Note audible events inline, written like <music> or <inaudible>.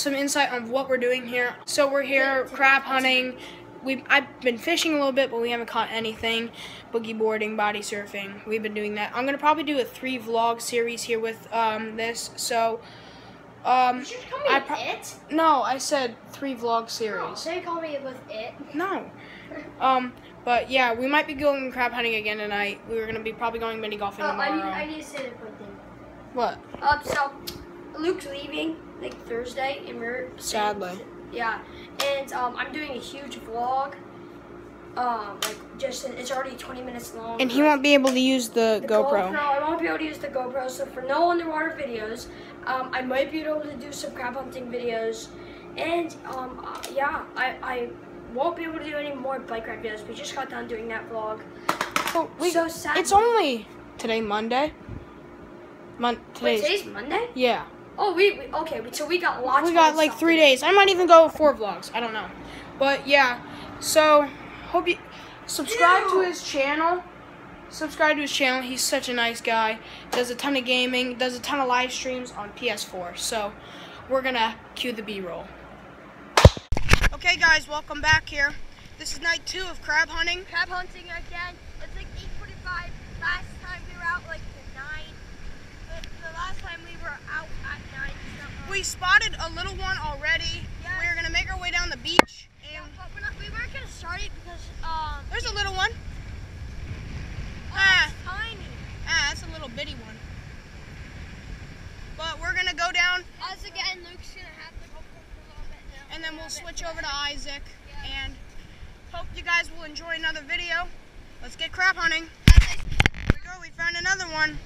some insight on what we're doing here. So we're here crab hunting. We I've been fishing a little bit, but we haven't caught anything. Boogie boarding, body surfing. We've been doing that. I'm gonna probably do a three vlog series here with um, this. So um, You call me I it. no, I said three vlog Oh, series. so you call me with it. No. <laughs> Um, but yeah, we might be going crab hunting again tonight. We were gonna be probably going mini golfing Oh, I need, I need to say the quick thing. What? Um, so Luke's leaving like Thursday, and we're Sadly. yeah, and um, I'm doing a huge vlog. Um, like just it's already 20 minutes long. And he won't be able to use the, the GoPro. I won't be able to use the GoPro, so for no underwater videos, um, I might be able to do some crab hunting videos, and um, uh, yeah, I, I won't be able to do any more bike ride videos. We just got done doing that vlog. Oh, we, so sad. it's only today Monday. Mon- Wait, today's, today's Monday. yeah. Oh, we, we okay. So we got lots. We got like three days. I might even go four vlogs. I don't know. But yeah, so hope you subscribe to his channel. Subscribe to his channel. He's such a nice guy. Does a ton of gaming. Does a ton of live streams on PS4. So we're gonna cue the B-roll. Okay, guys, welcome back here. This is night two of crab hunting. crab hunting again. It's like 8:45. Last time we were out like nine. The, the last time we were out at nine. So, We spotted a little one already. Yes. We're gonna make our way down the beach. yeah, And but we're not, we weren't gonna start it because um. there's a little one. Oh, Ah. tiny. Ah, that's a little bitty one. But we're gonna go down Us again. Luke's gonna have to go for a little bit now. and then we'll switch over to Isaac Yeah. and hope you guys will enjoy another video. Let's get crab hunting. As Here we go, we found another one.